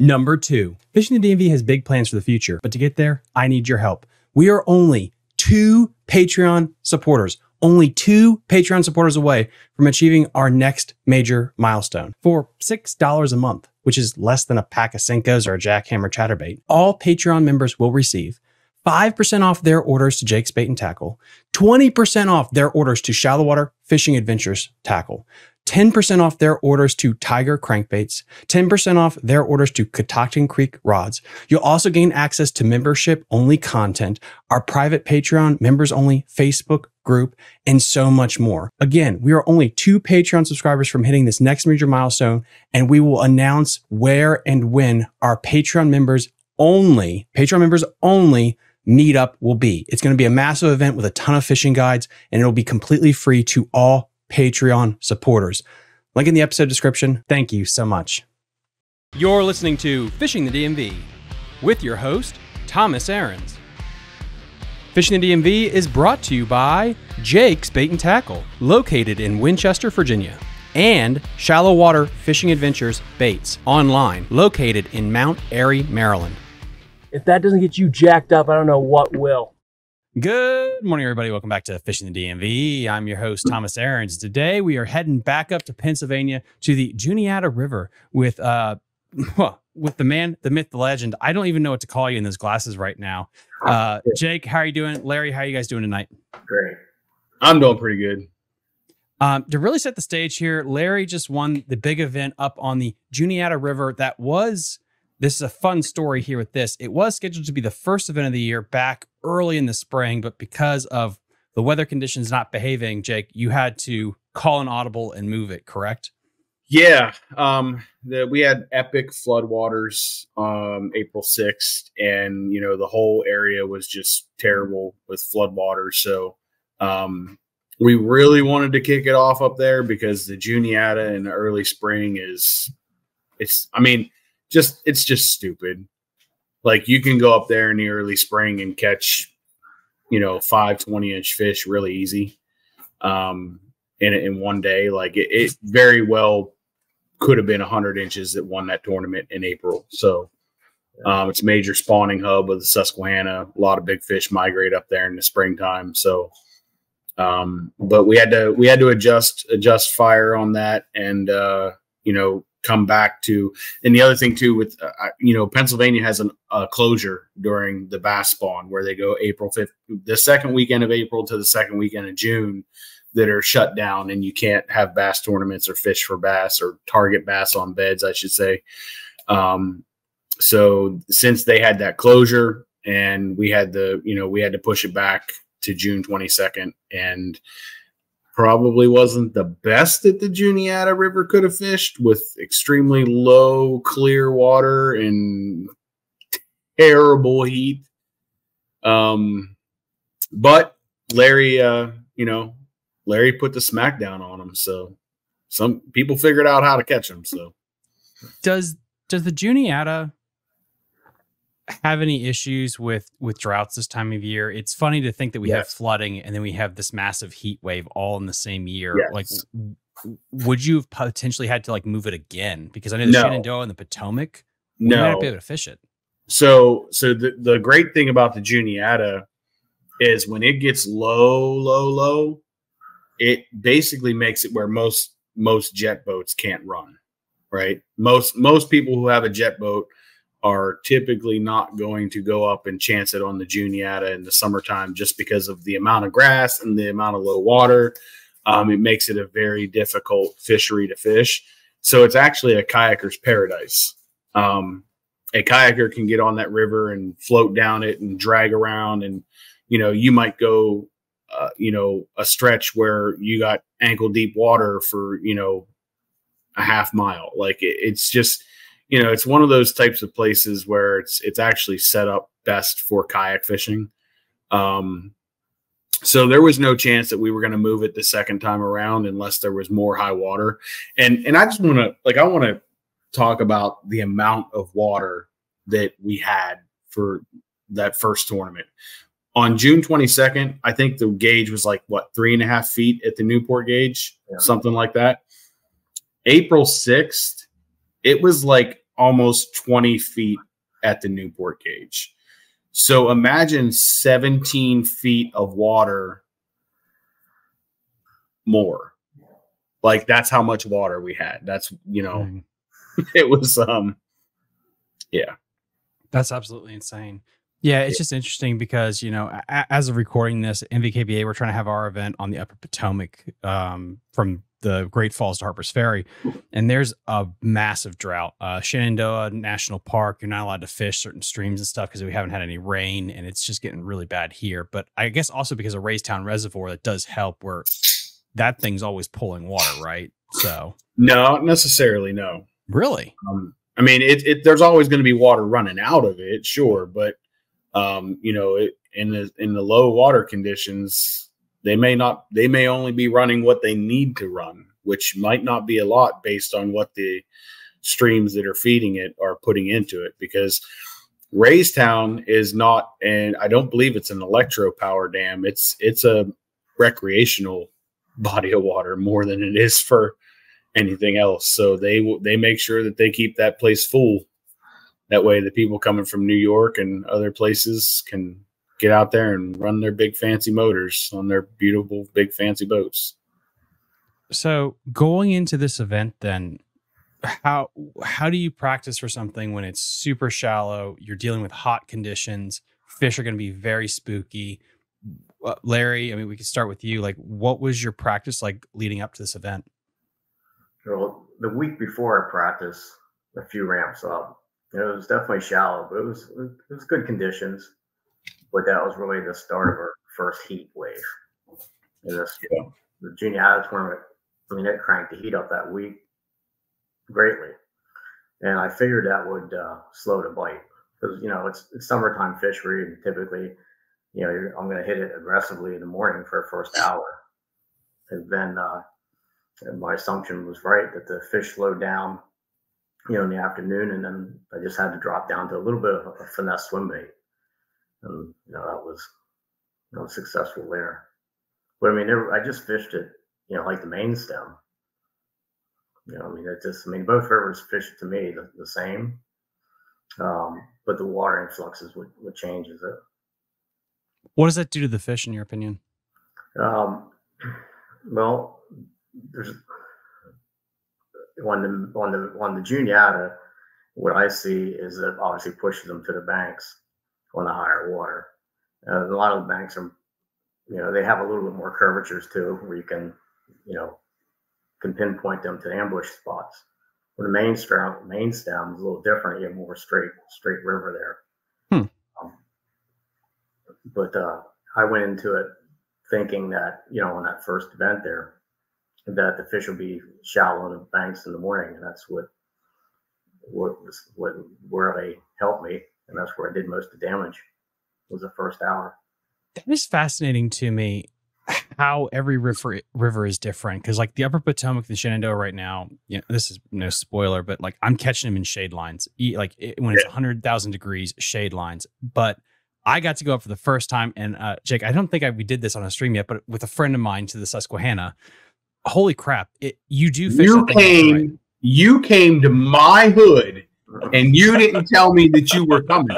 Number two, Fishing the DMV has big plans for the future, but to get there, I need your help. We are only two Patreon supporters, only two Patreon supporters away from achieving our next major milestone for $6 a month, which is less than a pack of Senkos or a jackhammer chatterbait. All Patreon members will receive 5% off their orders to Jake's Bait and Tackle, 20% off their orders to Shallow Water Fishing Adventures Tackle, 10% off their orders to Tiger Crankbaits, 10% off their orders to Catoctin Creek Rods. You'll also gain access to membership only content, our private Patreon members only Facebook group, and so much more. Again, we are only two Patreon subscribers from hitting this next major milestone, and we will announce where and when our Patreon members only, Patreon members only meetup will be. It's going to be a massive event with a ton of fishing guides, and it'll be completely free to all Patreon supporters. Link in the episode description. Thank you so much. You're listening to Fishing the DMV with your host, Thomas Ahrens. Fishing the DMV is brought to you by Jake's Bait and Tackle, located in Winchester, Virginia, and Shallow Water Fishing Adventures Baits, online, located in Mount Airy, Maryland. If that doesn't get you jacked up, I don't know what will. Good morning, everybody. Welcome back to Fishing the DMV. I'm your host, Thomas Ahrens. Today, we are heading back up to Pennsylvania to the Juniata River with uh, well, with the man, the myth, the legend. I don't even know what to call you in those glasses right now. Uh, Jake, how are you doing? Larry, how are you guys doing tonight? Great. I'm doing pretty good. Um, to really set the stage here, Larry just won the big event up on the Juniata River. That was this is a fun story here with this. It was scheduled to be the first event of the year back early in the spring, but because of the weather conditions not behaving, Jake, you had to call an audible and move it, correct? Yeah. Um, the, we had epic floodwaters um, April 6th, and, you know, the whole area was just terrible with floodwaters. So um, we really wanted to kick it off up there because the Juniata in the early spring is, it's, I mean, just it's just stupid. Like you can go up there in the early spring and catch, you know, five 20 inch fish really easy um, in in one day. Like it, it very well could have been 100 inches that won that tournament in April. So um, it's a major spawning hub of the Susquehanna. A lot of big fish migrate up there in the springtime. So, um, but we had to we had to adjust adjust fire on that, and uh, you know come back to. And the other thing too, with uh, you know, Pennsylvania has a closure during the bass spawn where they go April fifth, the second weekend of April to the second weekend of June, that are shut down, and you can't have bass tournaments or fish for bass or target bass on beds, I should say. Um, so since they had that closure, and we had the, you know, we had to push it back to June 22nd, and probably wasn't the best that the Juniata River could have fished with extremely low clear water and terrible heat. Um, but Larry, uh, you know, Larry put the smackdown on him, so some people figured out how to catch him. So does does the Juniata have any issues with with droughts this time of year? It's funny to think that we yes. have flooding and then we have this massive heat wave all in the same year. Yes. Like, would you have potentially had to like move it again? Because I know the no. Shenandoah and the Potomac, no, might not be able to fish it. So, so the the great thing about the Juniata is when it gets low, low, low, it basically makes it where most most jet boats can't run. Right, most most people who have a jet boat are typically not going to go up and chance it on the Juniata in the summertime just because of the amount of grass and the amount of low water. Um, it makes it a very difficult fishery to fish. So it's actually a kayaker's paradise. Um, a kayaker can get on that river and float down it and drag around, and you know you might go, uh, you know, a stretch where you got ankle deep water for you know a half mile. Like it, it's just you know, it's one of those types of places where it's it's actually set up best for kayak fishing. Um, so there was no chance that we were going to move it the second time around unless there was more high water. And and I just want to like I want to talk about the amount of water that we had for that first tournament. On June 22nd, I think the gauge was like what three and a half feet at the Newport gauge, yeah. something like that. April 6th, it was like almost 20 feet at the Newport gauge. So imagine 17 feet of water more. Like that's how much water we had. That's you know, Dang. it was um yeah. That's absolutely insane. Yeah, it's just interesting because you know, as of recording this, NVKBA, we're trying to have our event on the Upper Potomac um, from the Great Falls to Harper's Ferry, and there's a massive drought. Uh, Shenandoah National Park, you're not allowed to fish certain streams and stuff because we haven't had any rain, and it's just getting really bad here. But I guess also because of Raystown Reservoir, that does help. Where that thing's always pulling water, right? So No, not necessarily no. really, Um, I mean, it, it there's always going to be water running out of it, sure, but um, you know, it, in the in the low water conditions, they may not they may only be running what they need to run, which might not be a lot based on what the streams that are feeding it are putting into it. Because Raystown is not, and I don't believe it's an electro power dam. It's it's a recreational body of water more than it is for anything else. So they they make sure that they keep that place full. That way, the people coming from New York and other places can get out there and run their big fancy motors on their beautiful big fancy boats. So going into this event, then how how do you practice for something when it's super shallow? You're dealing with hot conditions. Fish are going to be very spooky. Uh, Larry, I mean, we could start with you. Like, what was your practice like leading up to this event? Well, the week before I practiced, a few ramps up. It was definitely shallow, but it was it was good conditions. But that was really the start of our first heat wave. And this Yeah. the Juniata tournament, I mean, it cranked the heat up that week greatly, and I figured that would uh, slow the bite because you know it's it's summertime fishery, and typically, you know, you're, I'm going to hit it aggressively in the morning for a first hour, and then. Uh, my assumption was right that the fish slowed down, you know, in the afternoon, and then I just had to drop down to a little bit of a finesse swim bait, and you know that was, you know, successful there. But I mean, there, I just fished it, you know, like the main stem. You know, I mean, it just, I mean, both rivers fish to me the, the same, um, but the water influxes would, would changes it. What does that do to the fish, in your opinion? Um, well, there's on the on the on the juniata, what I see is it obviously pushes them to the banks on the higher water. Uh, a lot of the banks are, you know, they have a little bit more curvatures too, where you can, you know, can pinpoint them to ambush spots. Where the main stem, main stem is a little different. You have more straight straight river there. Hmm. Um, but uh, I went into it thinking that you know on that first event there that the fish will be shallow in the banks in the morning, and that's what what was what where they helped me, and that's where I did most of the damage was the first hour. That is fascinating to me. How every river river is different because, like the Upper Potomac, the Shenandoah, right now, you know, this is no spoiler, but like I'm catching them in shade lines, like it, when it's hundred thousand degrees, shade lines. But I got to go up for the first time, and uh, Jake, I don't think I, we did this on a stream yet, but with a friend of mine to the Susquehanna. Holy crap! It you do fish. You that thing left came, you came to my hood, and you didn't tell me that you were coming.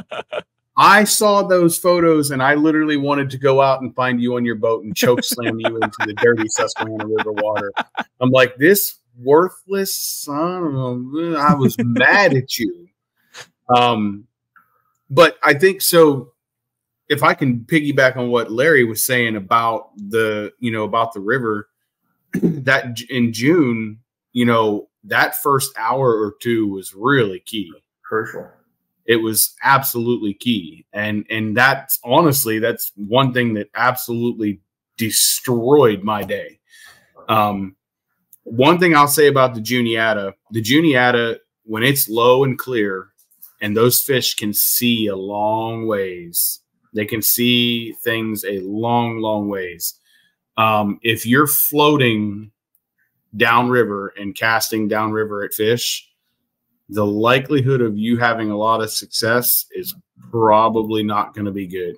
I saw those photos, and I literally wanted to go out and find you on your boat and choke slam you into the dirty Susquehanna River water. I'm like, this worthless son of a. I was mad at you. Um, but I think so. If I can piggyback on what Larry was saying about the, you know, about the river, that in June, you know, that first hour or two was really key. Crucial. It was absolutely key. And and that's honestly that's one thing that absolutely destroyed my day. Um one thing I'll say about the Juniata, the Juniata when it's low and clear and those fish can see a long ways. They can see things a long long ways um, if you're floating downriver and casting downriver at fish, the likelihood of you having a lot of success is probably not going to be good.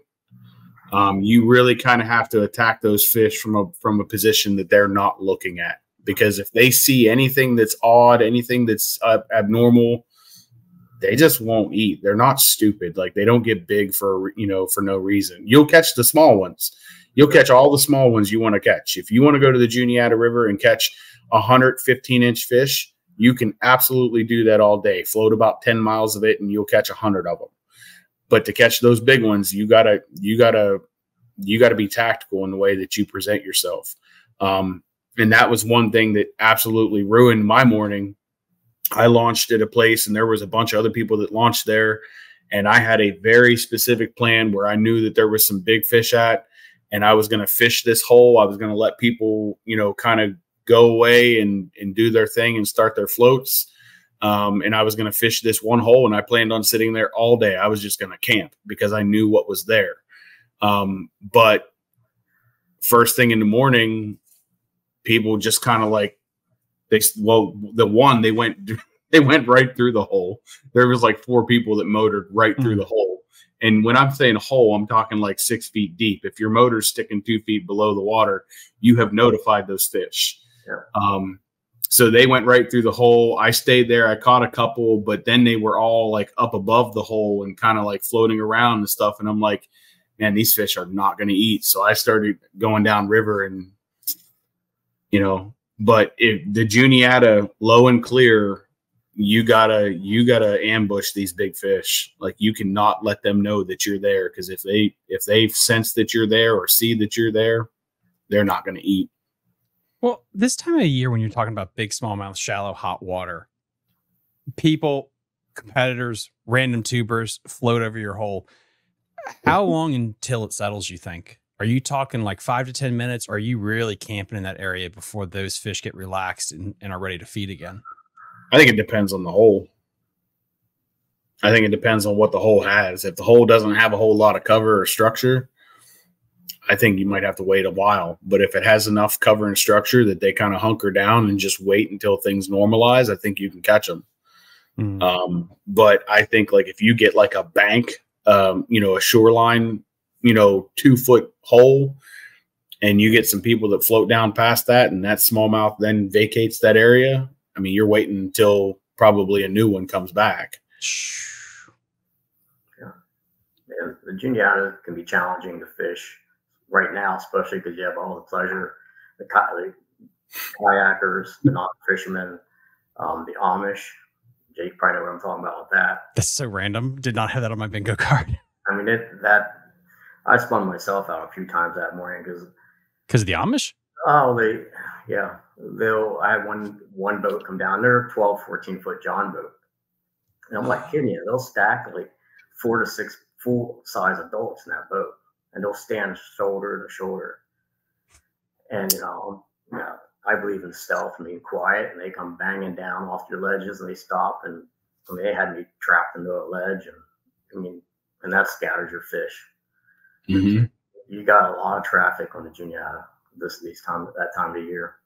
Um, you really kind of have to attack those fish from a from a position that they're not looking at because if they see anything that's odd, anything that's uh, abnormal, they just won't eat. They're not stupid. Like they don't get big for you know for no reason. You'll catch the small ones. You'll catch all the small ones you want to catch. If you want to go to the Juniata River and catch a 115 inch fish, you can absolutely do that all day. Float about 10 miles of it and you'll catch a hundred of them. But to catch those big ones, you gotta you gotta you gotta be tactical in the way that you present yourself. Um, and that was one thing that absolutely ruined my morning. I launched at a place and there was a bunch of other people that launched there. And I had a very specific plan where I knew that there was some big fish at and I was going to fish this hole. I was going to let people, you know, kind of go away and and do their thing and start their floats. Um, and I was going to fish this one hole, and I planned on sitting there all day. I was just going to camp because I knew what was there. Um, but first thing in the morning, people just kind of like they well, the one they went they went right through the hole. There was like four people that motored right through mm-hmm. the hole. And when I'm saying hole, I'm talking like six feet deep. If your motor's sticking two feet below the water, you have notified those fish. Yeah. Um, so they went right through the hole. I stayed there. I caught a couple, but then they were all like up above the hole and kind of like floating around and stuff. And I'm like, man, these fish are not going to eat. So I started going down river and, you know, but if the Juniata low and clear, you gotta you gotta ambush these big fish. Like you cannot let them know that you're there because if they if they sense that you're there or see that you're there, they're not going to eat. Well, this time of year when you're talking about big smallmouth, shallow, hot water, people, competitors, random tubers float over your hole. How long until it settles, you think? Are you talking like five to 10 minutes? Or are you really camping in that area before those fish get relaxed and, and are ready to feed again? I think it depends on the hole. I think it depends on what the hole has. If the hole doesn't have a whole lot of cover or structure, I think you might have to wait a while. But if it has enough cover and structure that they kind of hunker down and just wait until things normalize, I think you can catch them. Mm. Um, but I think like if you get like a bank, um, you know, a shoreline, you know, two foot hole, and you get some people that float down past that, and that smallmouth then vacates that area. I mean, you're waiting until probably a new one comes back. Yeah, yeah the juniata can be challenging to fish right now, especially because you have all the pleasure, the, the kayakers, the non fishermen, um, the Amish. Jake probably know what I'm talking about with that. That's so random. Did not have that on my bingo card. I mean, it that I spun myself out a few times that morning because because of the Amish. Oh, they yeah. They'll I had one one boat come down. They're 12, 14 foot John boat. And I'm like kidding you, they'll stack like four to six full size adults in that boat and they'll stand shoulder to shoulder. And you know, you know, I believe in stealth and being quiet, and they come banging down off your ledges, and they stop, and I mean, they had me trapped into a ledge, and I mean, and that scatters your fish. Mm-hmm. You got a lot of traffic on the Juniata this these time that time of year.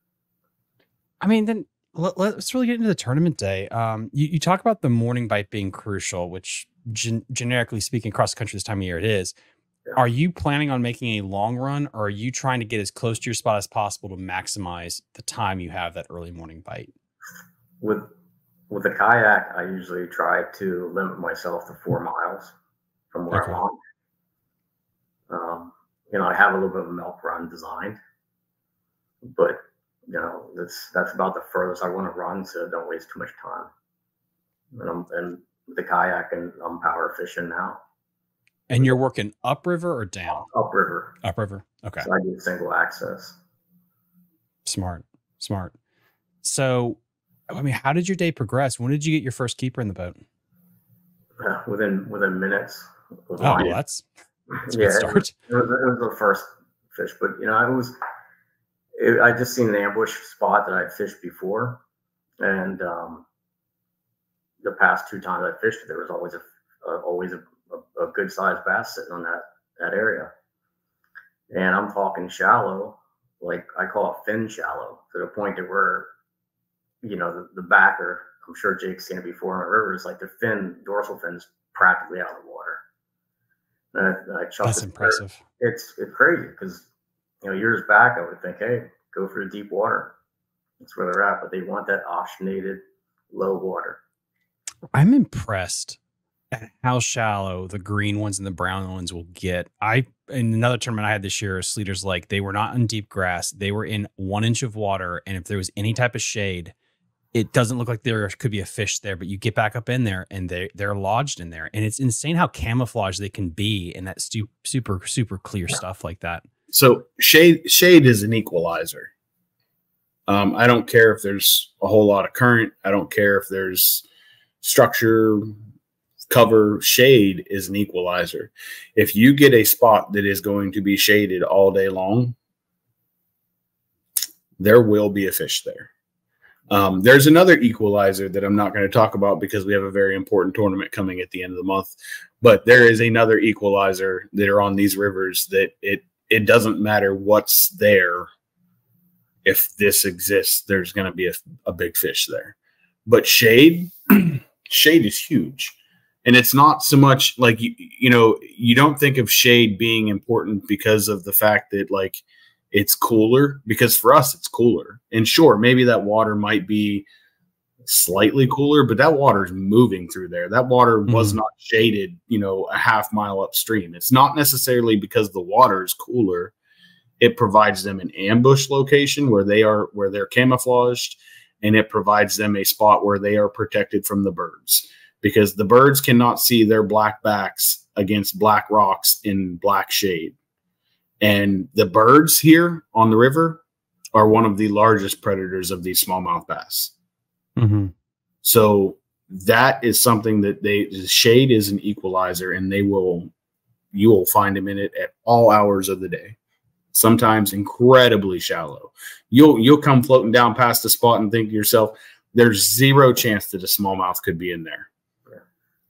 I mean, then let, us really get into the tournament day. Um, you, you, talk about the morning bite being crucial, which gen- generically speaking, across the country this time of year it is. Are you planning on making a long run or are you trying to get as close to your spot as possible to maximize the time you have that early morning bite? With with a kayak, I usually try to limit myself to four miles from where okay. I'm on. Um, you know, I have a little bit of a milk run designed, but you know, that's that's about the furthest I want to run, so don't waste too much time. And I'm and the kayak and I'm power fishing now. And you're working upriver or down? Upriver. Upriver. Okay. So I do single access. Smart. Smart. So, I mean, how did your day progress? When did you get your first keeper in the boat? Uh, within within minutes. Oh, well, that's, that's yeah, It was, it was, the first fish, but you know, it was. It, I just seen an ambush spot that I'd fished before, and um, the past two times I fished, there was always a uh, always a a, a good sized bass sitting on that that area. And I'm talking shallow, like I call it fin shallow, to the point that where, you know, the, the backer, I'm sure Jake's seen it before on the river, is like the fin, dorsal fin's practically out of the water. And I, I That's impressive. It's it's crazy because you know years back I would think, hey, go for the deep water. That's where they're at, but they want that oxygenated low water. I'm impressed at how shallow the green ones and the brown ones will get. I in another tournament I had this year, Sleeter's Lake, they were not in deep grass. They were in one inch of water. And if there was any type of shade, it doesn't look like there could be a fish there, but you get back up in there and they they're lodged in there. And it's insane how camouflage they can be in that stu- super, super clear stuff like that. So shade shade is an equalizer. Um, I don't care if there's a whole lot of current. I don't care if there's structure, cover, shade is an equalizer. If you get a spot that is going to be shaded all day long, there will be a fish there. Um, there's another equalizer that I'm not going to talk about because we have a very important tournament coming at the end of the month. But there is another equalizer that are on these rivers that it it doesn't matter what's there if this exists, there's going to be a, a big fish there. But shade, shade is huge. And it's not so much like, you, you know, you don't think of shade being important because of the fact that, like, it's cooler, because for us, it's cooler. And sure, maybe that water might be slightly cooler, but that water is moving through there. That water mm-hmm. was not shaded, you know, a half mile upstream. It's not necessarily because the water is cooler it provides them an ambush location where they are where they're camouflaged and it provides them a spot where they are protected from the birds because the birds cannot see their black backs against black rocks in black shade and the birds here on the river are one of the largest predators of these smallmouth bass mm-hmm. so that is something that they the shade is an equalizer and they will you will find them in it at all hours of the day sometimes incredibly shallow. You'll you'll come floating down past the spot and think to yourself, there's zero chance that a smallmouth could be in there.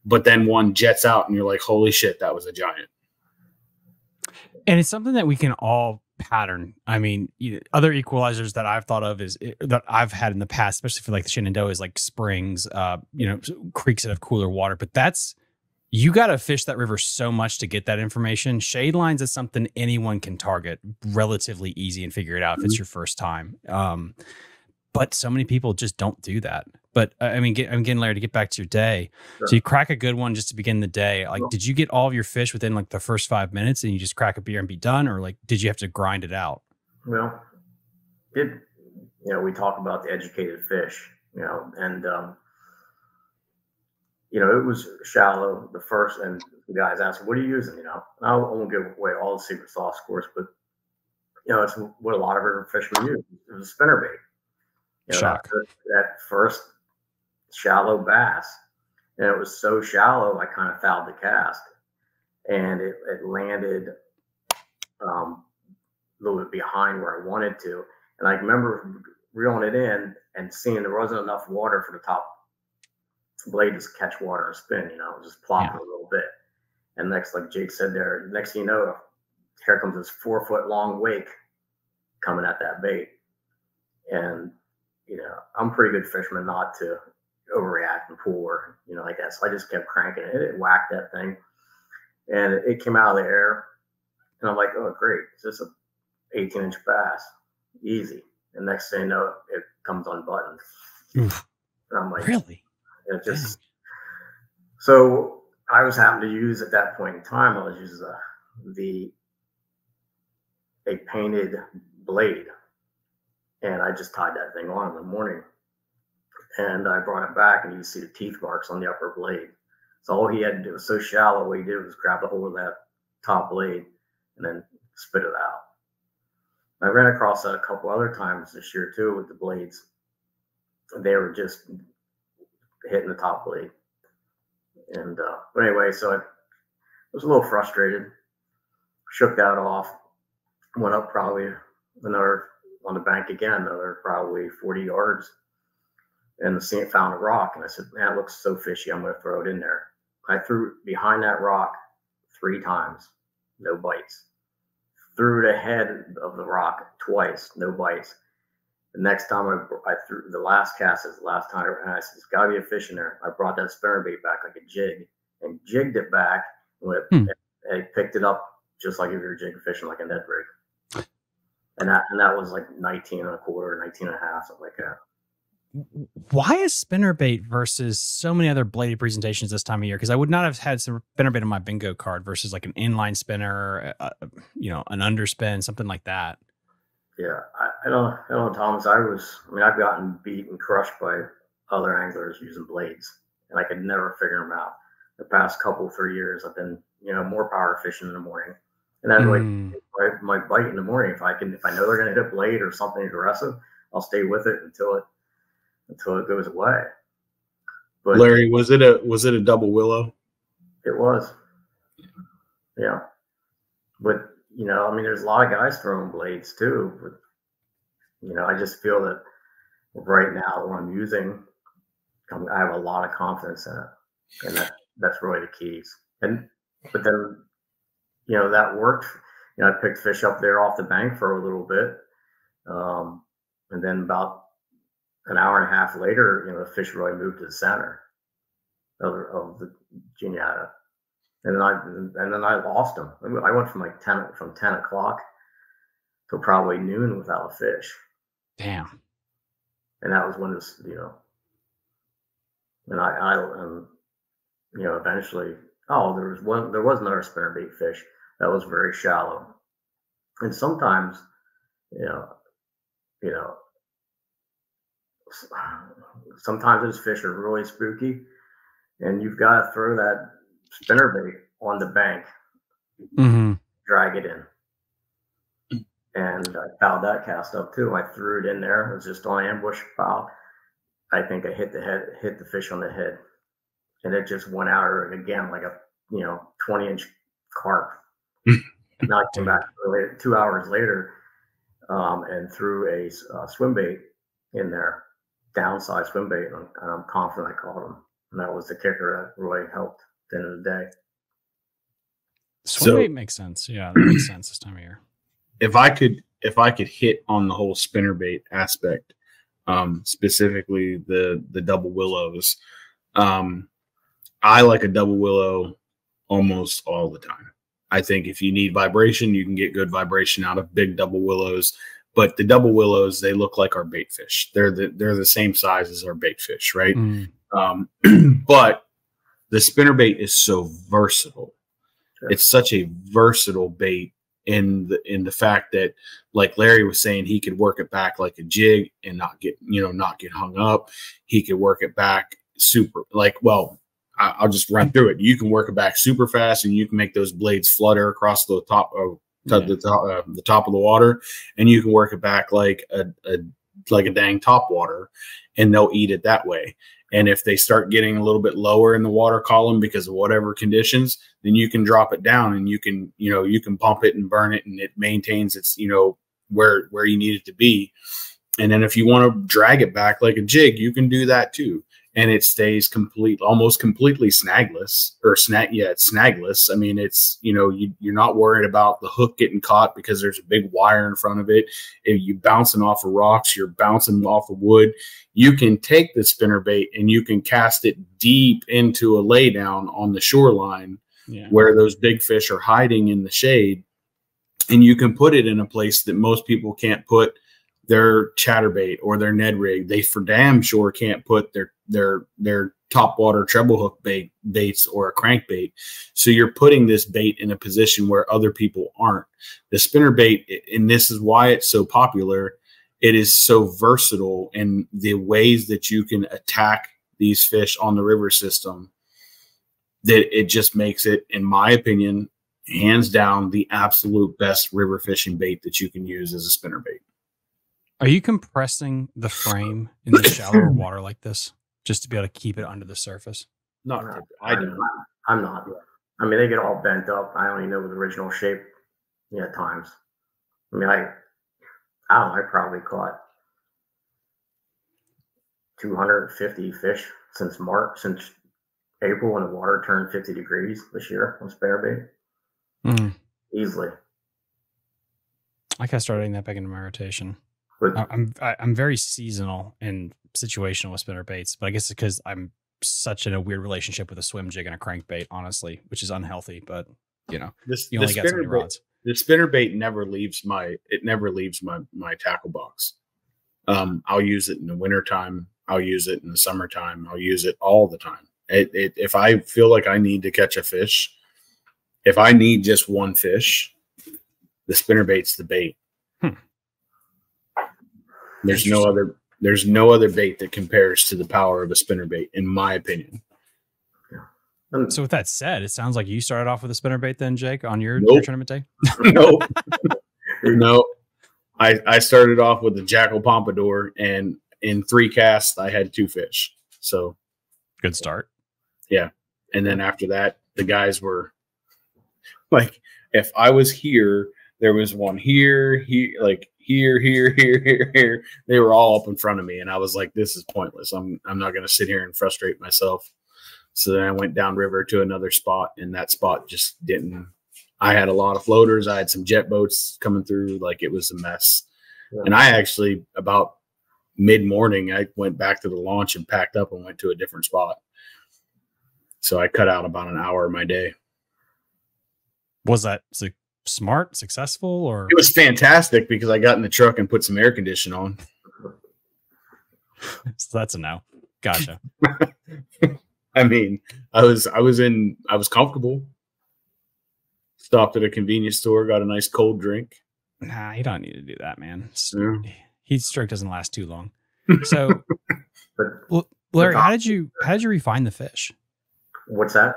But then one jets out and you're like, holy shit, that was a giant. And it's something that we can all pattern. I mean, other equalizers that I've thought of is that I've had in the past, especially for like the Shenandoah, is like springs, uh, you know, creeks that have cooler water. But that's you got to fish that river so much to get that information. Shade lines is something anyone can target relatively easy and figure it out if it's mm-hmm. your first time. Um, but so many people just don't do that. But uh, I mean, get, I'm getting Larry to get back to your day. Sure. So you crack a good one just to begin the day. Like, did you get all of your fish within like the first five minutes, and you just crack a beer and be done, or like did you have to grind it out? Well, it you know we talk about the educated fish, you know, and um, you know, it was shallow the first, and the guys asked, "What are you using?" You know, I won't give away all the secret sauce, of course, but you know, it's what a lot of river fishermen use. It was a spinnerbait. You know, Shock. That, that first shallow bass, and it was so shallow, I kind of fouled the cast, and it, it landed um, a little bit behind where I wanted to, and I remember reeling it in and seeing there wasn't enough water for the top blade just catch water and spin, you know, just plop yeah. a little bit. And next, like Jake said there, next thing you know, here comes this four foot long wake coming at that bait. And, you know, I'm pretty good fisherman not to overreact and pull or, you know, like that. So I just kept cranking it. It whacked that thing. And it came out of the air. And I'm like, oh, great. It's just a 18 inch bass. Easy. And next thing you know, it comes unbuttoned. Oof. And I'm like, really? It just so I was having to use at that point in time. I was using the, the a painted blade, and I just tied that thing on in the morning. And I brought it back, and you see the teeth marks on the upper blade. So all he had to do was so shallow. What he did was grab the hold of that top blade and then spit it out. I ran across that a couple other times this year too with the blades. They were just hitting the top blade. And uh, but anyway, so I was a little frustrated. Shook that off. Went up probably another on the bank again, another probably 40 yards. And the scene found a rock, and I said, "Man, it looks so fishy. I'm going to throw it in there." I threw behind that rock three times, no bites. Threw the head of the rock twice, no bites. The next time I, I threw the last cast is the last time, and I said, "There's got to be a fish in there." I brought that spinner bait back like a jig and jigged it back, and it, hmm. it, picked it up just like if you were jigging fishing like a Ned rig. And that and that was like 19 and a quarter, 19 and a half, something like that. Why is spinnerbait versus so many other bladed presentations this time of year? Because I would not have had some spinnerbait on my bingo card versus like an inline spinner, uh, uh, you know, an underspin, something like that. Yeah, I, I don't, I don't know, Thomas. I was, I mean, I've gotten beat and crushed by other anglers using blades, and I could never figure them out. The past couple three years, I've been, you know, more power fishing in the morning, and then Mm. like my, my bite in the morning. If I can, if I know they're going to hit a blade or something aggressive, I'll stay with it until it until it goes away. But Larry, was it a was it a double willow? It was. Yeah. But, you know, I mean, there's a lot of guys throwing blades too. But, you know, I just feel that right now, what I'm using, I'm, I have a lot of confidence in it. And that, that's really the keys. And, but then, you know, that worked. You know, I picked fish up there off the bank for a little bit. Um, and then about an hour and a half later, you know, the fish really moved to the center of, of the Juniata. And then I and then I lost them. I went from like ten from ten o'clock to probably noon without a fish, Damn. and that was when this you know. And I I and you know eventually oh there was one there was another spinnerbait fish that was very shallow, and sometimes you know you know sometimes those fish are really spooky, and you've got to throw that spinnerbait on the bank Mm-hmm. drag it in. And I fouled that cast up too. I threw it in there. It was just on ambush foul. I think I hit the head, hit the fish on the head, and it just went out again like a you know twenty inch carp. now I came back later, two hours later, um, and threw a uh, swim bait in there, downside swim bait, and I'm, and I'm confident I caught him. And that was the kicker that really helped at the end of the day. Swim So- bait makes sense. Yeah, that makes sense this time of year. if I could if I could hit on the whole spinner bait aspect, um, specifically the the double willows, um, I like a double willow almost all the time. I think if you need vibration, you can get good vibration out of big double willows. But the double willows, they look like our bait fish. They're the they're the same size as our bait fish, right? Mm. Um, but the spinnerbait is so versatile. Sure. It's such a versatile bait in the in the fact that, like Larry was saying, he could work it back like a jig and not get you know not get hung up. He could work it back super like well. I- I'll just run through it. You can work it back super fast, and you can make those blades flutter across the top of to Yeah. the top, uh, the top of the water, and you can work it back like a, a like a dang top water, and they'll eat it that way. And if they start getting a little bit lower in the water column because of whatever conditions, then you can drop it down and you can, you know, you can pump it and burn it and it maintains its, you know, where where you need it to be. And then if you want to drag it back like a jig, you can do that too. And it stays complete, almost completely snagless or snag. Yeah, it's snagless. I mean, it's you know you, you're not worried about the hook getting caught because there's a big wire in front of it. If you bouncing off of rocks, you're bouncing off of wood you can take the spinner bait and you can cast it deep into a laydown on the shoreline Yeah. where those big fish are hiding in the shade and you can put it in a place that most people can't put their chatterbait or their ned rig they for damn sure can't put their their their top water treble hook bait baits or a crankbait. So you're putting this bait in a position where other people aren't. The spinner bait and this is why it's so popular. It is so versatile in the ways that you can attack these fish on the river system that it just makes it, in my opinion, hands down the absolute best river fishing bait that you can use as a spinner bait. Are you compressing the frame in the shallower water like this just to be able to keep it under the surface? Not, No, I I'm don't. I'm not. I mean, they get all bent up. I only know the original shape. Yeah, at times. I mean, I, I don't know. I probably caught 250 fish since March, since April when the water turned 50 degrees this year on spinnerbait. Mm. Easily. I gotta start adding that back into my rotation. But I- I'm I- I'm very seasonal and situational with spinner baits, but I guess it's because I'm such in a weird relationship with a swim jig and a crankbait, honestly, which is unhealthy. But you know, This, you only got so many bait, rods. the spinner bait never leaves my it never leaves my my tackle box. Um, I'll use it in the wintertime. I'll use it in the summertime. I'll use it all the time. It, it, if I feel like I need to catch a fish, if I need just one fish, the spinner bait's the bait. There's no other there's no other bait that compares to the power of a spinner bait, in my opinion. And So with that said, it sounds like you started off with a spinner bait then, Jake, on your, Nope. your tournament day. no, no. I I started off with the Jackall Pompadour, and in three casts, I had two fish. So, Good start. Yeah, and then after that, the guys were like, if I was here, there was one here, He like here, here, here, here, here. They were all up in front of me, and I was like, this is pointless. I'm I'm not going to sit here and frustrate myself. So then I went downriver to another spot, and that spot just didn't. I had a lot of floaters. I had some jet boats coming through. Like it was a mess. Yeah. And I actually about mid morning, I went back to the launch and packed up and went to a different spot. So I cut out about an hour of my day. Was that su- smart, successful, or It was fantastic because I got in the truck and put some air condition on. so that's a no? Gotcha. I mean, I was I was in I was comfortable. Stopped at a convenience store, got a nice cold drink. nah, you don't need to do that, man. Yeah. Heat stroke doesn't last too long. So, well, Larry, how did you how did you refine the fish? what's that?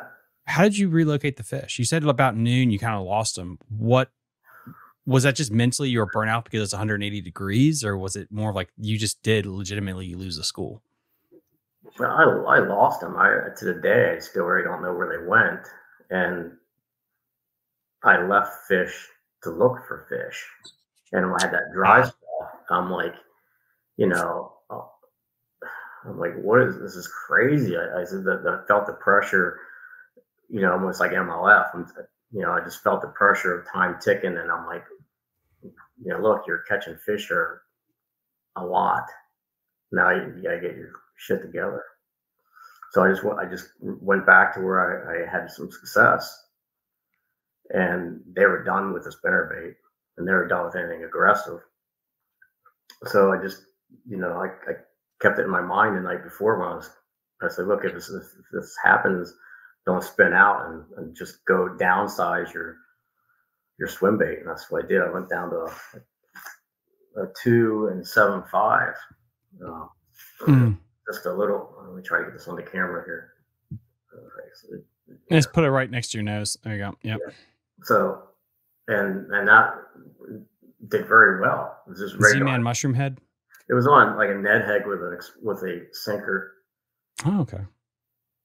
How did you relocate the fish? You said about noon you kind of lost them. What was that? Just mentally you were burnt out because it's 180 degrees, or was it more like you just did legitimately lose a school? Well, I, I lost them. I to the day I still really don't know where they went, and I left fish to look for fish, and when I had that dry spell, I'm like, you know, oh, I'm like, what is this? Is crazy. I, I said that I felt the pressure, you know, almost like MLF. You know, I just felt the pressure of time ticking, and I'm like, you know, look, you're catching fish a lot. Now you, you gotta get your shit together. So I just I just went back to where I, I had some success, and they were done with the spinner bait, and they were done with anything aggressive. So I just, you know, I, I kept it in my mind the night before when I was. I said, look, if this, if this happens, don't spin out and, and just go downsize your your swim bait, and that's what I did. I went down to a, a two and seven five. Uh, Mm. just a little. Let me try to get this on the camera here. Okay, so, Just put it right next to your nose. There you go. Yep. so and and that did very well. It was just Z-Man mushroom head. It was on like a Ned head with a with a sinker, Oh, okay.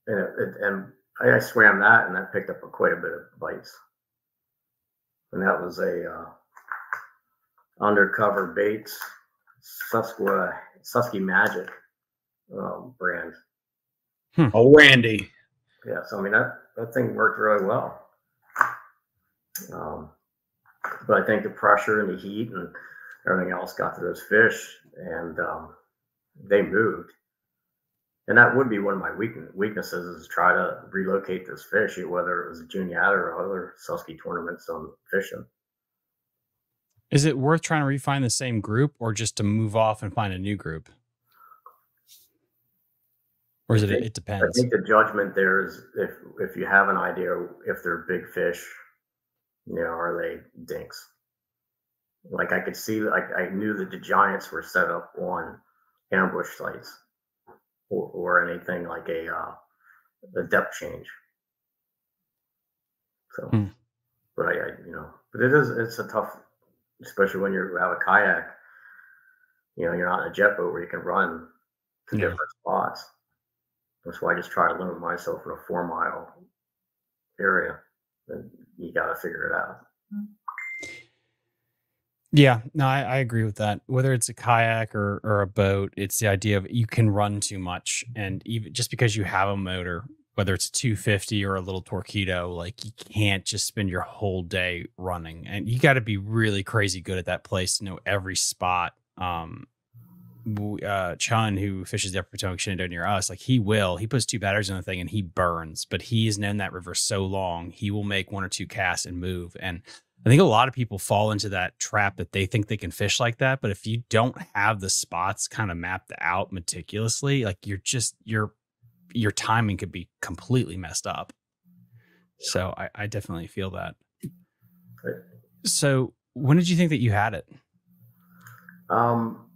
and it, it, and I, I swam that, and that picked up a, quite a bit of bites. And that was a uh, undercover baits Susqua Susky Magic um, brand. Oh, Randy. Yeah, so I mean that that thing worked really well. Um, but I think the pressure and the heat and everything else got to those fish, and um, they moved. And that would be one of my weaknesses is try to relocate this fish, whether it was a juniata or other Susky tournaments I'm fishing. Is it worth trying to refine the same group or just to move off and find a new group? Or is it? Think- It depends? I think the judgment there is if if you have an idea if they're big fish, you know, are they dinks? Like I could see, like I knew that the giants were set up on ambush sites or, or anything like a uh, a depth change. So, Hmm. but I, I, you know, but it is it's a tough, especially when you have a kayak. You know, you're not in a jet boat where you can run to Yeah. different spots. That's why I just try to limit myself in a four mile area. And you got to figure it out. Yeah, no, I, I agree with that. Whether it's a kayak or, or a boat, it's the idea of you can run too much. And even just because you have a motor, whether it's a 250 or a little torpedo, like you can't just spend your whole day running. And you got to be really crazy good at that place to know every spot. Um, uh, Chun, who fishes the Upper Potomac Shenandoah near us, like he will, he puts two batteries on the thing and he burns, but he's known that river so long, he will make one or two casts and move. And I think a lot of people fall into that trap that they think they can fish like that. But if you don't have the spots kind of mapped out meticulously, like you're just your your timing could be completely messed up. So I, I definitely feel that. Right. So when did you think that you had it? Um,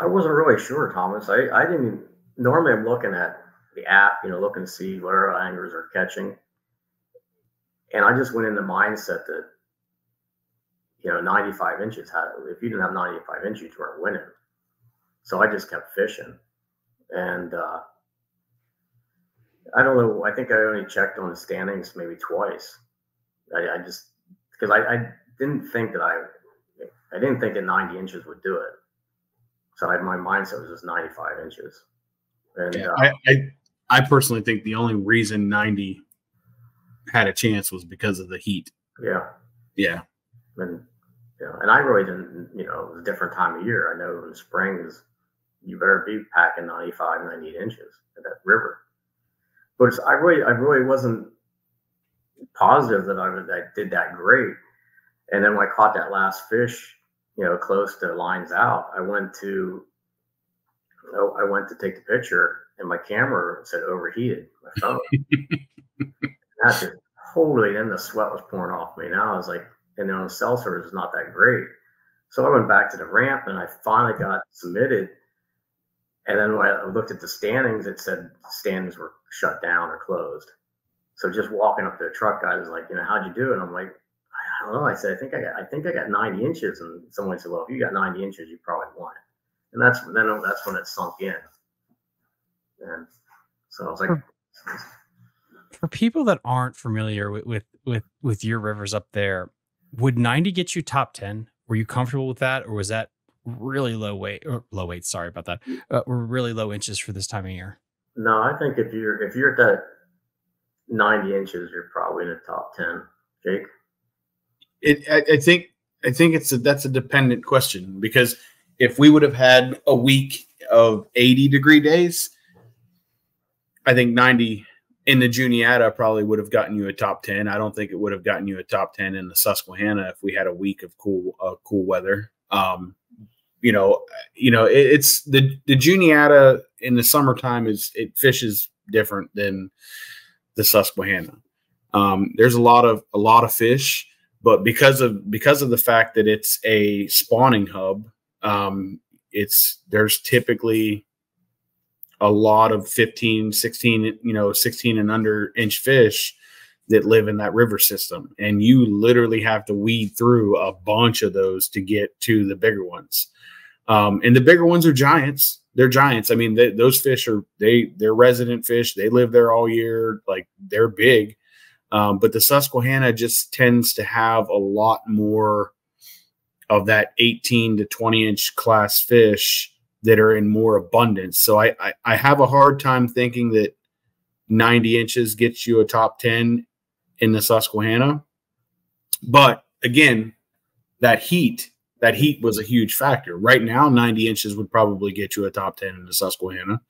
I wasn't really sure, Thomas. I, I didn't. Normally, I'm looking at the app, you know, looking to see where anglers are catching, and I just went in the mindset that, you know, 95 inches. Had, if you didn't have 95 inches, you weren't winning. So I just kept fishing, and uh, I don't know. I think I only checked on the standings maybe twice. I, I just because I, I didn't think that I I didn't think that 90 inches would do it. So I, my mindset was just 95 inches. And Yeah, uh, I, I I personally think the only reason 90 had a chance was because of the heat. yeah, Yeah. and you know, and I really didn't. You know, it was a different time of year. I know in spring is you better be packing 95, 98 inches at that river. But it's, I really, I really wasn't positive that I, was- I did that great. And then when I caught that last fish, you know, close to lines out, I went to, oh, I went to take the picture, and my camera said overheated. My phone. That's just totally. Then the sweat was pouring off me. Now I was like, and then the cell service is not that great. So I went back to the ramp, and I finally got submitted. And then when I looked at the standings, it said standings were shut down or closed. So just walking up to the truck guy was like, you know, how'd you do? And I'm like, I don't know. I said, I think I got, I think I got 90 inches. And someone said, well, if you got 90 inches, you probably won it. And that's then that's when it sunk in. And so I was like, For people that aren't familiar with with with, with your rivers up there, would 90 get you top 10? Were you comfortable with that, or was that really low weight or low weight? Sorry about that. Uh, were really low inches for this time of year. no, I think if you're if you're at that 90 inches, you're probably in the top 10. Jake, It I, I think I think it's a, that's a dependent question because if we would have had a week of 80 degree days, I think 90 in the Juniata probably would have gotten you a top 10. I don't think it would have gotten you a top 10 in the Susquehanna if we had a week of cool uh, cool weather. Um, you know, you know, it, it's the the Juniata in the summertime is it fishes different than the Susquehanna. Um, there's a lot of a lot of fish, but because of because of the fact that it's a spawning hub, um, it's there's typically a lot of 15 16 you know 16 and under inch fish that live in that river system. And you literally have to weed through a bunch of those to get to the bigger ones. Um, and the bigger ones are giants. They're giants. I mean they, those fish are they they're resident fish. They live there all year. Like they're big. Um, but the susquehanna just tends to have a lot more of that 18 to 20 inch class fish that are in more abundance. So I, I, I have a hard time thinking that 90 inches gets you a top 10 in the Susquehanna. But again, that heat, that heat was a huge factor. Right now, 90 inches would probably get you a top 10 in the Susquehanna.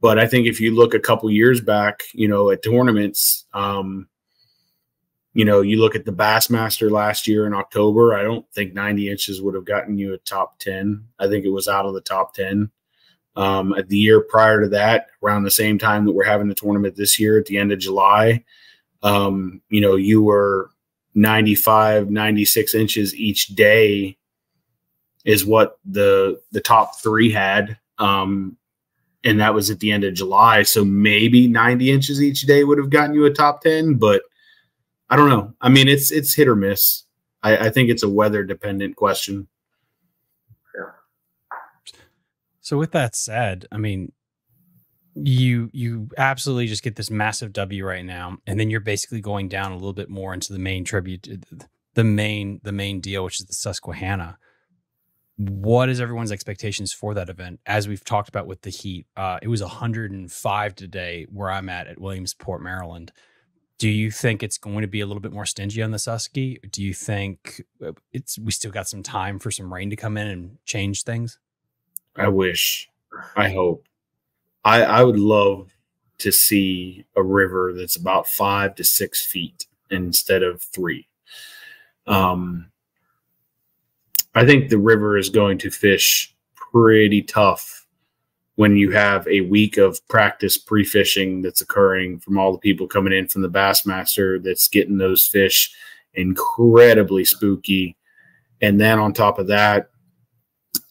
But I think if you look a couple years back, you know, at tournaments, um, you know, you look at the Bassmaster last year in October, I don't think 90 inches would have gotten you a top 10. I think it was out of the top 10. Um, at the year prior to that, around the same time that we're having the tournament this year at the end of July, um, you know, you were 95, 96 inches each day is what the the top three had. Um, and that was at the end of July. So maybe 90 inches each day would have gotten you a top 10, but I don't know. I mean, it's it's hit or miss. I, I think it's a weather dependent question. So with that said, I mean, you you absolutely just get this massive W right now, and then you're basically going down a little bit more into the main tribute, the main the main deal, which is the Susquehanna. What is everyone's expectations for that event? As we've talked about with the heat, uh, it was 105 today where I'm at at Williamsport, Maryland. Do you think it's going to be a little bit more stingy on the Susky? Do you think uh, it's we still got some time for some rain to come in and change things? I wish. I hope. I I would love to see a river that's about five to six feet instead of three. Um, I think the river is going to fish pretty tough when you have a week of practice pre-fishing that's occurring from all the people coming in from the Bassmaster that's getting those fish incredibly spooky. And then on top of that,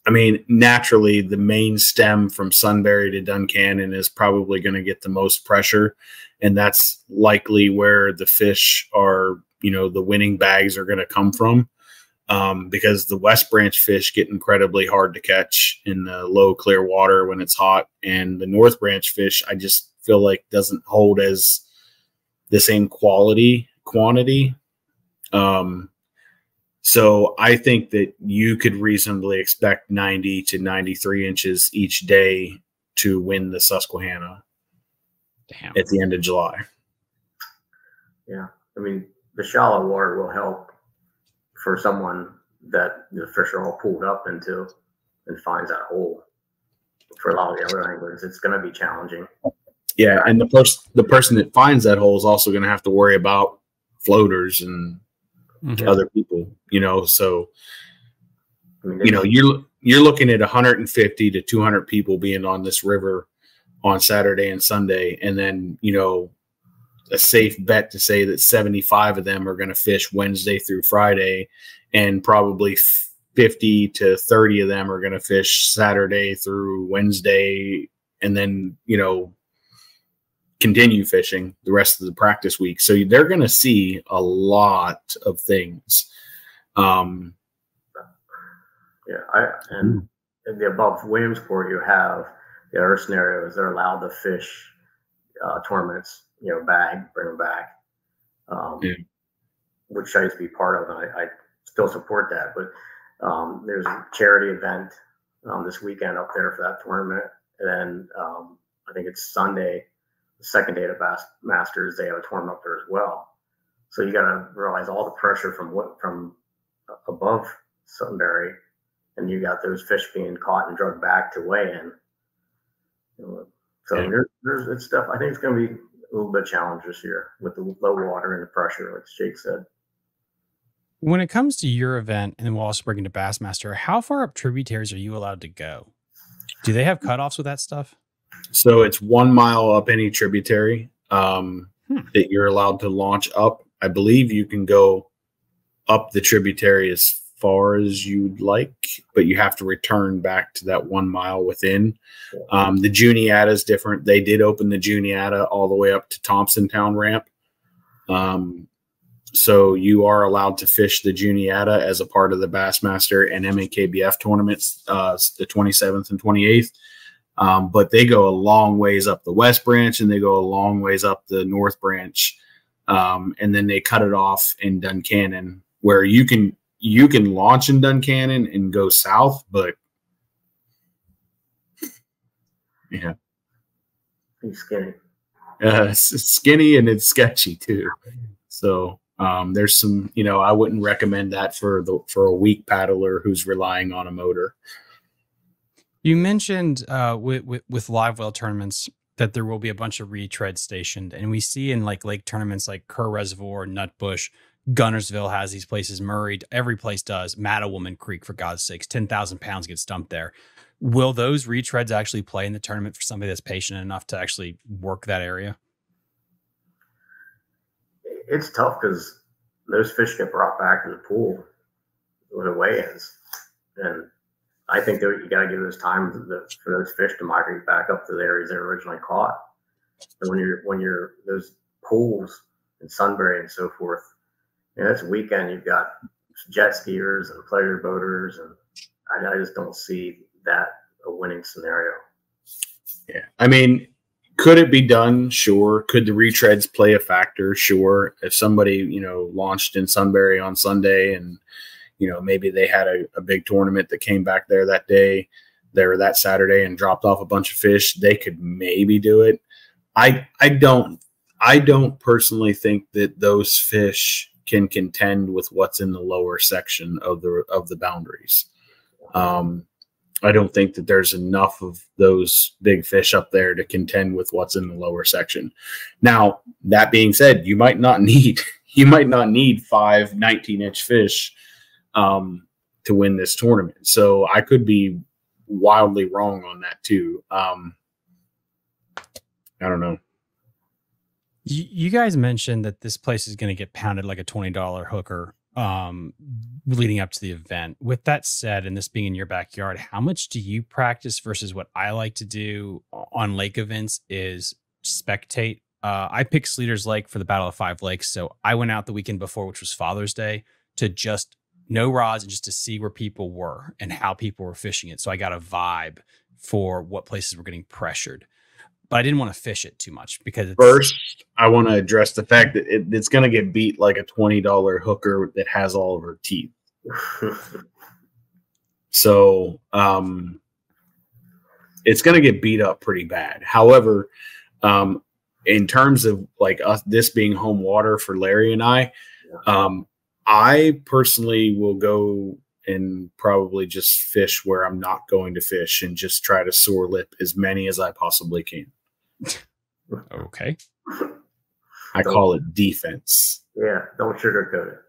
I mean, naturally, the main stem from Sunbury to Duncannon is probably going to get the most pressure. And that's likely where the fish are, you know, the winning bags are going to come from um, because the West Branch fish get incredibly hard to catch in the low, clear water when it's hot. And the North Branch fish, I just feel like doesn't hold as the same quality quantity. Um, so I think that you could reasonably expect 90 to 93 inches each day to win the Susquehanna Damn. at the end of July. Yeah, I mean the shallow water will help for someone that the fish are all pulled up into and finds that hole. For a lot of the other anglers, it's going to be challenging. Yeah, and the person the person that finds that hole is also going to have to worry about floaters and Mhm. other people. You know, so I mean, you know you're you're looking at 150 to 200 people being on this river on Saturday and Sunday, and then you know a safe bet to say that 75 of them are going to fish Wednesday through Friday, and probably 50 to 30 of them are going to fish Saturday through Wednesday, and then you know continue fishing the rest of the practice week. So they're going to see a lot of things. Um, Yeah, I and in the above Williamsport, you have the other scenario is they're allowed to fish uh, tournaments, you know, bag, bring them back, um, Yeah. which I used to be part of, and I, I still support that. But um, there's a charity event um, this weekend up there for that tournament, and then um, I think it's Sunday, the second day of Bass Masters, they have a tournament up there as well. So you got to realize all the pressure from what from above Sunbury and you got those fish being caught and drugged back to weigh in. So Yeah. there, there's it's stuff. I think it's going to be a little bit challenge this year with the low water and the pressure, like Jake said. When it comes to your event, and then we'll also bring into Bassmaster, how far up tributaries are you allowed to go? Do they have cutoffs with that stuff? So it's one mile up any tributary um, Hmm. that you're allowed to launch up. I believe you can go up the tributary as far as you'd like, but you have to return back to that one mile within. Um, the Juniata is different. They did open the Juniata all the way up to Thompsontown Ramp. Um, so you are allowed to fish the Juniata as a part of the Bassmaster and MAKBF tournaments, uh, the 27th and 28th. Um, but they go a long ways up the west branch and they go a long ways up the north branch. Um, and then they cut it off in Duncannon where you can you can launch in Duncannon and go south, but yeah, He's skinny. uh, it's it's skinny and it's sketchy too. So um, there's some, you know, I wouldn't recommend that for the for a weak paddler who's relying on a motor. You mentioned uh, with, with with live well tournaments that there will be a bunch of retreads stationed, and we see in like lake tournaments like Kerr Reservoir, Nutbush, Guntersville has these places. Murray, every place does. Mattawoman Creek, for God's sakes, ten thousand pounds get stumped there. Will those retreads actually play in the tournament for somebody that's patient enough to actually work that area? It's tough because those fish get brought back in the pool with the weigh-ins, and I think that you got to give those time for those fish to migrate back up to the areas they originally caught. And when you're when you're those pools in Sunbury and so forth, you know, it's a weekend. You've got jet skiers and pleasure boaters, and I, I just don't see that a winning scenario. Yeah. I mean, could it be done? Sure. Could the retreads play a factor? Sure. If somebody, you know, launched in Sunbury on Sunday and, you know, maybe they had a, a big tournament that came back there that day, there that Saturday and dropped off a bunch of fish, they could maybe do it. I I don't I don't personally think that those fish can contend with what's in the lower section of the of the boundaries. Um, I don't think that there's enough of those big fish up there to contend with what's in the lower section. Now, that being said, you might not need you might not need five 19 inch fish um, to win this tournament. So I could be wildly wrong on that too. Um, I don't know. You, guys mentioned that this place is going to get pounded like a $20 hooker um, leading up to the event. With that said, and this being in your backyard, how much do you practice versus what I like to do on lake events is spectate. Uh, I picked Sleater's Lake for the Battle of Five Lakes. So I went out the weekend before, which was Father's Day, to just no rods and just to see where people were and how people were fishing it. So I got a vibe for what places were getting pressured but I didn't want to fish it too much because it's, first I want to address the fact that it, it's going to get beat like a twenty dollar hooker that has all of her teeth. so um, it's going to get beat up pretty bad. However, um, in terms of like us this being home water for Larry and I, um, I personally will go and probably just fish where I'm not going to fish and just try to sore lip as many as I possibly can. Okay. I call it defense. Yeah, don't sugarcoat it.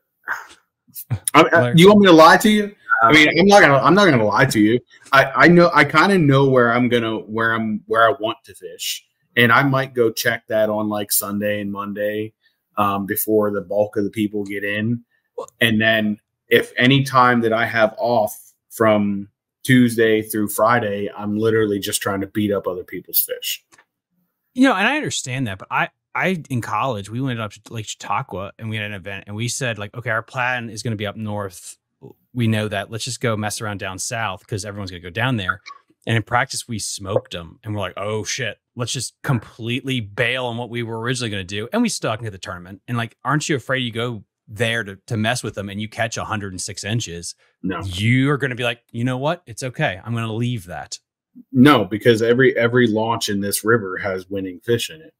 I, I, you want me to lie to you? I mean, I'm not gonna. I'm not gonna lie to you. I, I know. I kind of know where I'm gonna, where I'm, where I want to fish, and I might go check that on like Sunday and Monday, um, before the bulk of the people get in, and then if any time that I have off from Tuesday through Friday, I'm literally just trying to beat up other people's fish. You know, and I understand that, but I I in college we went up to Lake Chautauqua and we had an event and we said like, okay, our plan is going to be up north. We know that. Let's just go mess around down south because everyone's going to go down there. And in practice, we smoked them and we're like, oh shit, let's just completely bail on what we were originally going to do. And we stuck into the tournament. And like, aren't you afraid you go there to, to mess with them and you catch 106 inches? No. You are going to be like, you know what? It's okay. I'm going to leave that. No, because every every launch in this river has winning fish in it.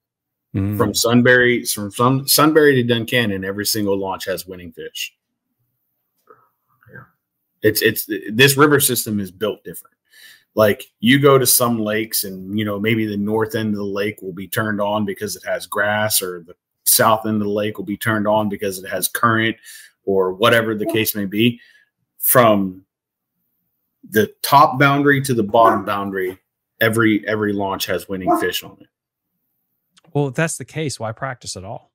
Mm. From Sunbury, from Sun, Sunbury to Duncannon, every single launch has winning fish. Yeah, it's it's this river system is built different. Like you go to some lakes, and you know maybe the north end of the lake will be turned on because it has grass, or the south end of the lake will be turned on because it has current, or whatever the case may be. From the top boundary to the bottom boundary, every every launch has winning fish on it. Well, if that's the case, why practice at all?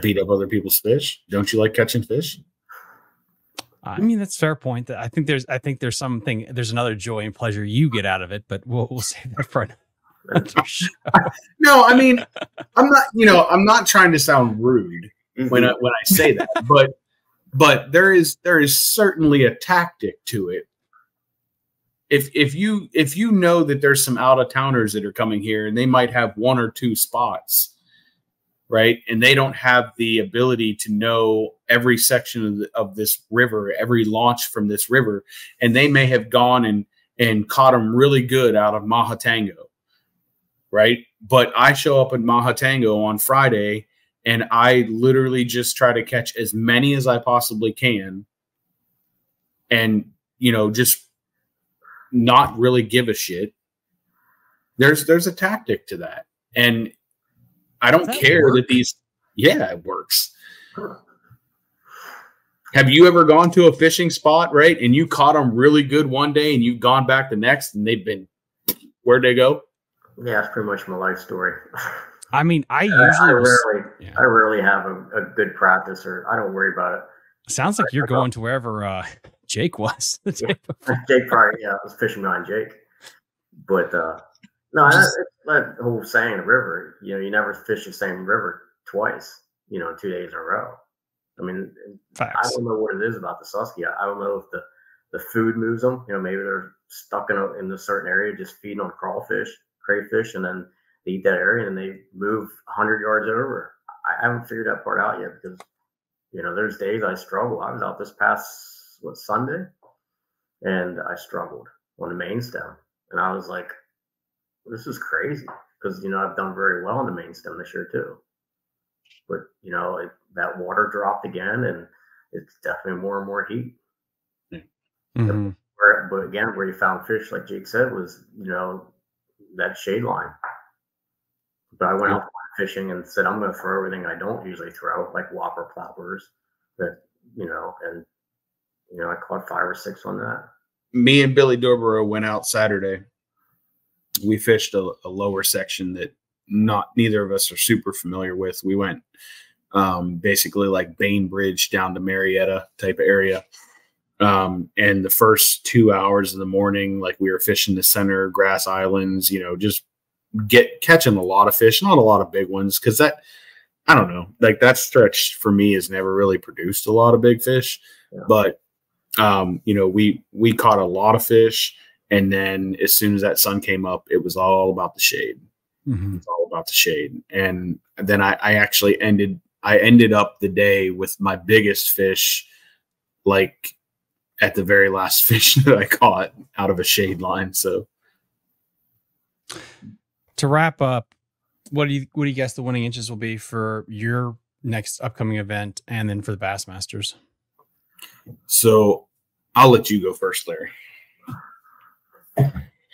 Beat up other people's fish. Don't you like catching fish? I mean, that's fair point. I think there's, I think there's something, there's another joy and pleasure you get out of it, but we'll, we'll save that for another show. no, I mean, I'm not, you know, I'm not trying to sound rude mm-hmm. when I, when I say that, but but there is there is certainly a tactic to it. If if you if you know that there's some out of towners that are coming here and they might have one or two spots right and they don't have the ability to know every section of, the, of this river every launch from this river and they may have gone and and caught them really good out of Mahantango right? But i show up at Mahantango on friday and I literally just try to catch as many as I possibly can. And you know just not really give a shit. There's there's a tactic to that. And I don't that care work? that these yeah it works. Have you ever gone to a fishing spot right? And you caught them really good one day and you've gone back the next and they've been where'd they go? Yeah that's pretty much my life story I mean, I usually I rarely, yeah. I rarely have a, a, good practice, or I don't worry about it. Sounds like you're going to wherever uh, Jake was. Jake probably, yeah, I was fishing behind Jake, but uh, no, Just, that, that whole saying, the river, you know, you never fish the same river twice, you know, two days in a row. I mean, Facts. I don't know what it is about the Susky. I don't know if the the food moves them. You know, maybe they're stuck in a, in a certain area just feeding on crawfish, crayfish, and then eat that area and they move 100 yards over. I haven't figured that part out yet because, you know, there's days I struggle. I was out this past, what, Sunday? And I struggled on the main stem. And I was like, this is crazy because, you know, I've done very well on the main stem this year too. But, you know, it, that water dropped again and it's definitely more and more heat. Mm-hmm. Where, but again, where you found fish, like Jake said, was, you know, that shade line. But I went out fishing and said, I'm going to throw everything I don't usually throw, like whopper ploppers, that you know, and you know, I caught five or six on that. Me and Billy Dobero went out Saturday. We fished a, a lower section that not neither of us are super familiar with. We went um, basically like Bainbridge down to Marietta type area. Um, and the first two hours of the morning, like we were fishing the center grass islands, you know, just get catching a lot of fish, not a lot of big ones, because that I don't know, like that stretch for me has never really produced a lot of big fish. Yeah. But um, you know, we we caught a lot of fish, and then as soon as that sun came up, it was all about the shade. Mhm. It's all about the shade. And then I, I actually ended I ended up the day with my biggest fish, like at the very last fish that I caught out of a shade line. So To wrap up, what do you what do you guess the winning inches will be for your next upcoming event and then for the Bassmasters? So I'll let you go first, Larry.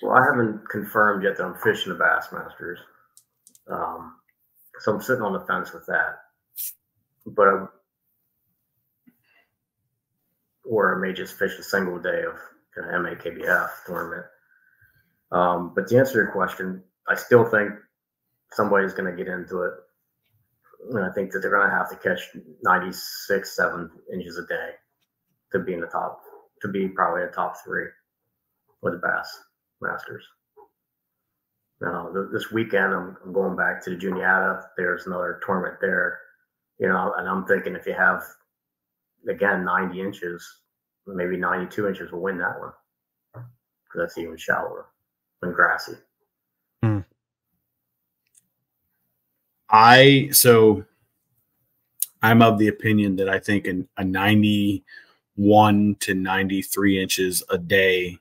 Well, I haven't confirmed yet that I'm fishing the Bassmasters. Um, so I'm sitting on the fence with that. But I, or I may just fish a single day of an MAKBF tournament. Um, but to answer your question, I still think somebody's going to get into it. And I think that they're going to have to catch 96, 7 inches a day to be in the top, to be probably a top three with the Bass Masters. Now, th- this weekend, I'm, I'm going back to the Juniata. There's another tournament there, you know, and I'm thinking if you have, again, 90 inches, maybe 92 inches will win that one. Because that's even shallower and grassy. I so I'm of the opinion that I think an, a 91 to 93 inches a day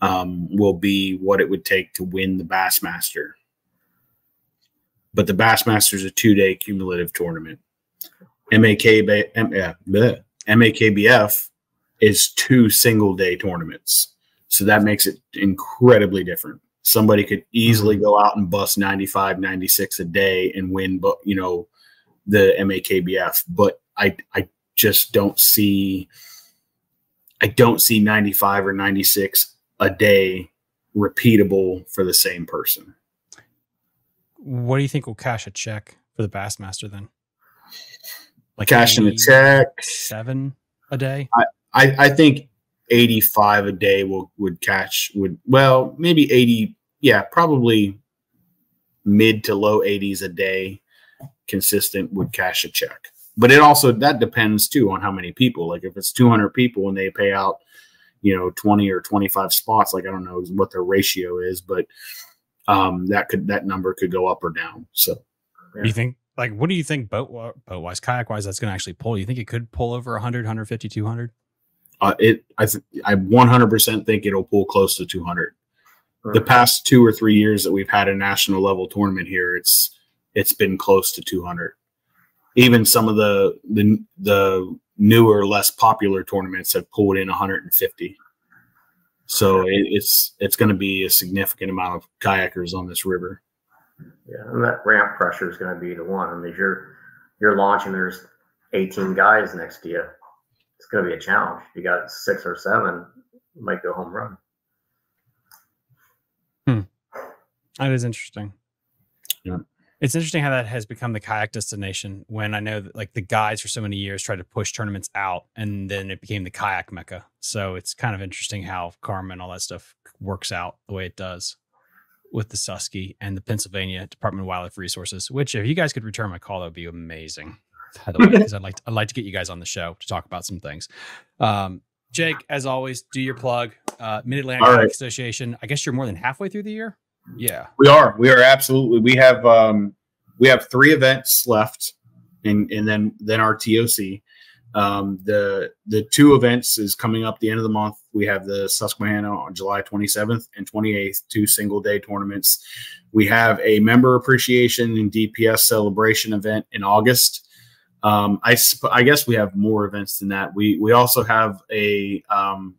um, will be what it would take to win the Bassmaster. But the Bassmaster is a two day cumulative tournament. MAK, M, yeah, bleh. MAKBF is two single day tournaments. So that makes it incredibly different. Somebody could easily mm-hmm. go out and bust 95, 96 a day and win, but you know, the MAKBF. But I, I just don't see, I don't see 95 or 96 a day repeatable for the same person. What do you think will cash a check for the Bassmaster then? Like Cashing a check. seven a day. I, I think 85 a day will would catch would well maybe 80 yeah probably mid to low 80s a day consistent would cash a check but it also that depends too on how many people like if it's 200 people and they pay out you know 20 or 25 spots like i don't know what their ratio is but um that could that number could go up or down so Do you think like what do you think boat boat wise kayak wise that's going to actually pull? You think it could pull over 100, 150, 200? Uh, it I th- I 100% think it'll pull close to 200 the past two or three years that we've had a national level tournament here, it's it's been close to 200. Even some of the the the newer, less popular tournaments have pulled in 150. So it, it's it's going to be a significant amount of kayakers on this river. Yeah, and that ramp pressure is going to be the one. I mean, you're you're launching, there's 18 guys next to you. It's going to be a challenge. If you got six or seven, you might go home run. Hmm. That is interesting. Yeah. It's interesting how that has become the kayak destination when I know that like the guys for so many years tried to push tournaments out and then it became the kayak mecca. So it's kind of interesting how Karma and all that stuff works out the way it does with the Susky and the Pennsylvania Department of Wildlife Resources, which if you guys could return my call, that would be amazing. By the way, because I'd like to, I'd like to get you guys on the show to talk about some things. Um, Jake, as always, do your plug. Uh, Mid Atlantic right. Association. I guess you're more than halfway through the year. Yeah. We are. We are absolutely. We have um we have three events left, and and then then our TOC. Um, the the two events is coming up the end of the month. We have the Susquehanna on July 27th and 28th, two single day tournaments. We have a member appreciation and DPS celebration event in August. Um, I sp- I guess we have more events than that. We we also have a um,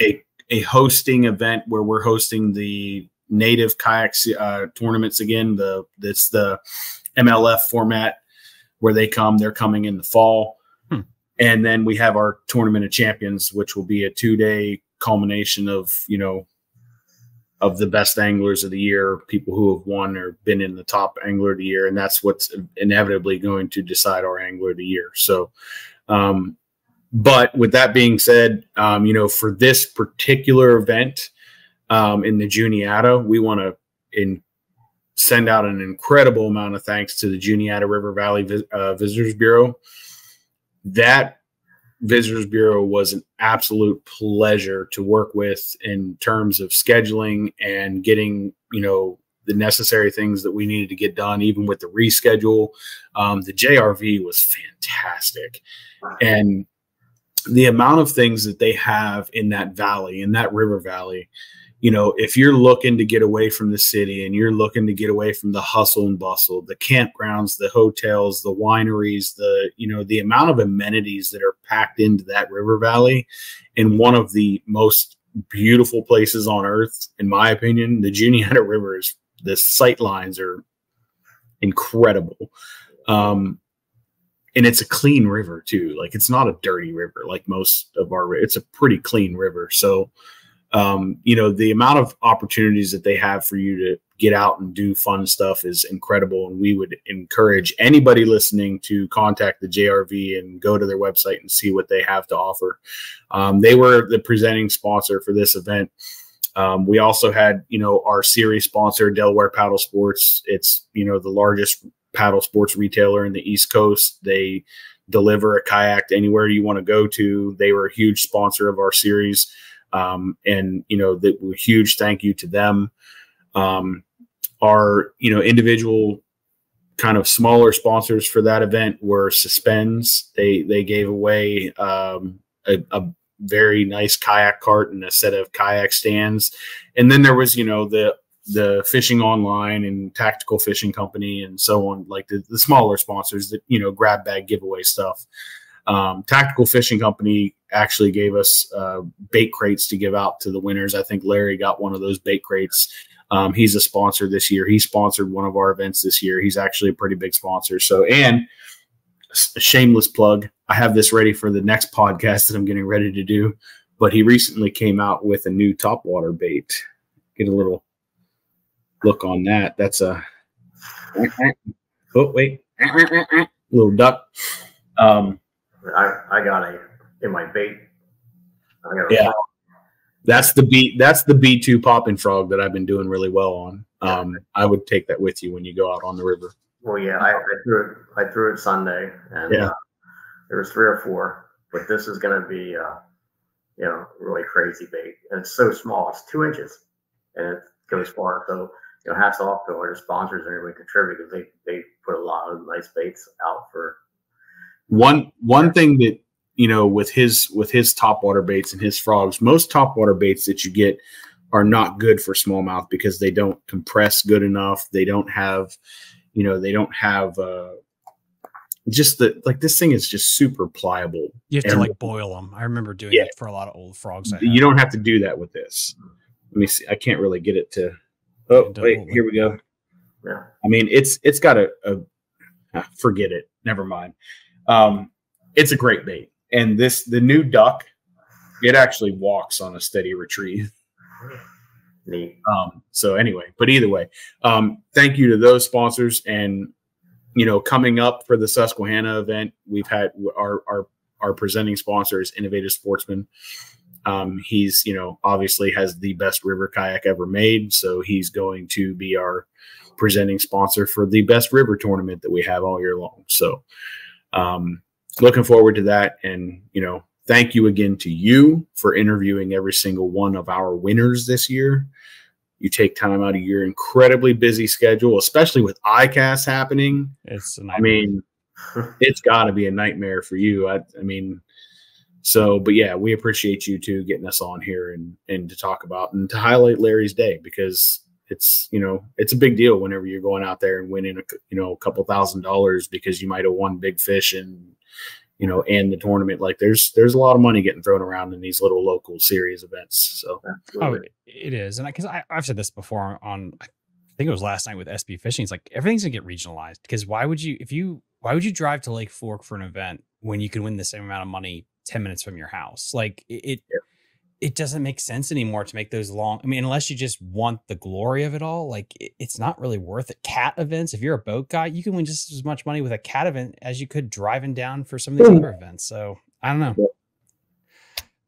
a a hosting event where we're hosting the native kayaks uh, tournaments again. The it's the MLF format where they come. They're coming in the fall. Hmm. And then we have our tournament of champions, which will be a two day culmination of, you know, of the best anglers of the year, people who have won or been in the top angler of the year. And that's what's inevitably going to decide our angler of the year. So, um, but with that being said, um, you know, for this particular event um, in the Juniata, we want to in send out an incredible amount of thanks to the Juniata River Valley uh, Visitors Bureau. That Visitors Bureau was an absolute pleasure to work with in terms of scheduling and getting, you know, the necessary things that we needed to get done, even with the reschedule. Um, the JRV was fantastic. And the amount of things that they have in that valley, in that river valley, you know, if you're looking to get away from the city and you're looking to get away from the hustle and bustle, the campgrounds, the hotels, the wineries, the, you know, the amount of amenities that are packed into that river valley in one of the most beautiful places on earth, in my opinion, the Juniata River is the sight lines are incredible. Um, and it's a clean river too. Like it's not a dirty river like most of our. It's a pretty clean river. So, um, you know, the amount of opportunities that they have for you to get out and do fun stuff is incredible. And we would encourage anybody listening to contact the JRV and go to their website and see what they have to offer. Um, they were the presenting sponsor for this event. Um, we also had, you know, our series sponsor, Delaware Paddle Sports. It's, you know, the largest paddle sports retailer in the East Coast. They deliver a kayak to anywhere you want to go to. They were a huge sponsor of our series. Um, and, you know, that huge thank you to them. Um, our, you know, individual kind of smaller sponsors for that event were Suspends. They, they gave away um, a, a very nice kayak cart and a set of kayak stands. And then there was, you know, the the fishing online and tactical fishing company and so on, like the, the smaller sponsors that, you know, grab bag giveaway stuff. Um, tactical fishing company actually gave us uh, bait crates to give out to the winners. I think Larry got one of those bait crates. Um, he's a sponsor this year. He sponsored one of our events this year. He's actually a pretty big sponsor. So, and a shameless plug. I have this ready for the next podcast that I'm getting ready to do. But he recently came out with a new top water bait. Get a little look on that. That's a oh wait, little duck. Um, I, I got a in my bait. I got a Yeah. that's the B. That's the B two popping frog that I've been doing really well on. Um, I would take that with you when you go out on the river. Well, yeah, I, I threw it. I threw it Sunday, and Yeah. uh, there was three or four. But this is going to be, uh, you know, really crazy bait, and it's so small. It's two inches, and it goes far. So, you know, hats off to our sponsors and everybody contribute because they they put a lot of nice baits out for. One one thing that you know with his with his top water baits and his frogs, most top water baits that you get are not good for smallmouth because they don't compress good enough. They don't have, you know, they don't have uh just the like this thing is just super pliable. You have to And- like boil them. I remember doing Yeah. it for a lot of old frogs. I You don't have to do that with this. Let me see. I can't really get it to. Oh wait, here we go. Yeah. I mean, it's it's got a, a ah, forget it. Never mind. Um, it's a great bait, and this the new duck. It actually walks on a steady retrieve. Neat. Um, so anyway, but either way, um, thank you to those sponsors. And you know, coming up for the Susquehanna event, we've had our our our presenting sponsor is Innovative Sportsman. Um, he's you know obviously has the best river kayak ever made, so he's going to be our presenting sponsor for the best river tournament that we have all year long. So, um, looking forward to that, and you know, thank you again to you for interviewing every single one of our winners this year. You take time out of your incredibly busy schedule, especially with ICAST happening. It's a I mean, it's got to be a nightmare for you. I, I mean, so, but yeah, we appreciate you too getting us on here and and to talk about and to highlight Larry's day because it's you know it's a big deal whenever you're going out there and winning a you know a couple thousand dollars because you might have won big fish and you know and the tournament like there's there's a lot of money getting thrown around in these little local series events so Oh, it is, and I because I, I've said this before on I think it was last night with SB Fishing. It's like everything's gonna get regionalized because why would you if you why would you drive to Lake Fork for an event when you can win the same amount of money ten minutes from your house? Like it. it it doesn't make sense anymore to make those long. I mean, unless you just want the glory of it all, like it, it's not really worth it. Cat events, if you're a boat guy, you can win just as much money with a cat event as you could driving down for some of these hmm. other events. So I don't know.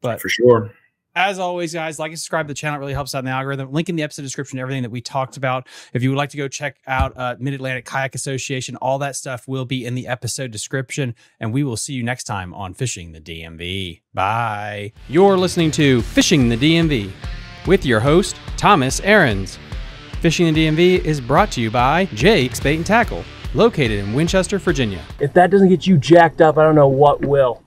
But for sure. As always, guys, like and subscribe to the channel. It really helps out in the algorithm. Link in the episode description, everything that we talked about. If you would like to go check out uh, Mid Atlantic Kayak Association, all that stuff will be in the episode description. And we will see you next time on Fishing the DMV. Bye. You're listening to Fishing the DMV with your host, Thomas Ahrens. Fishing the DMV is brought to you by Jake's Bait and Tackle, located in Winchester, Virginia. If that doesn't get you jacked up, I don't know what will.